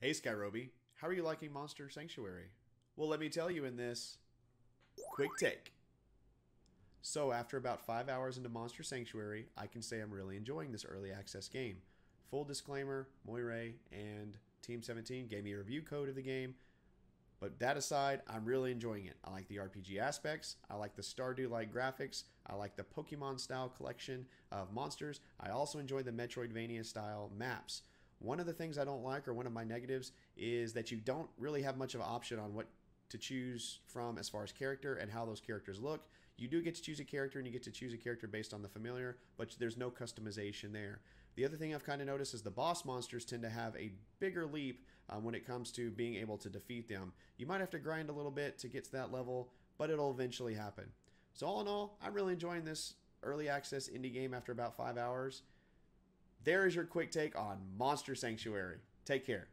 Hey Skyrobi, how are you liking Monster Sanctuary? Well, let me tell you in this quick take. So, after about five hours into Monster Sanctuary, I can say I'm really enjoying this early access game. Full disclaimer Moi Rai and Team 17 gave me a review code of the game, but that aside, I'm really enjoying it. I like the RPG aspects, I like the Stardew like graphics, I like the Pokemon style collection of monsters, I also enjoy the Metroidvania style maps. One of the things I don't like, or one of my negatives, is that you don't really have much of an option on what to choose from as far as character and how those characters look. You do get to choose a character and you get to choose a character based on the familiar, but there's no customization there. The other thing I've kind of noticed is the boss monsters tend to have a bigger leap um, when it comes to being able to defeat them. You might have to grind a little bit to get to that level, but it'll eventually happen. So, all in all, I'm really enjoying this early access indie game after about five hours. There is your quick take on Monster Sanctuary. Take care.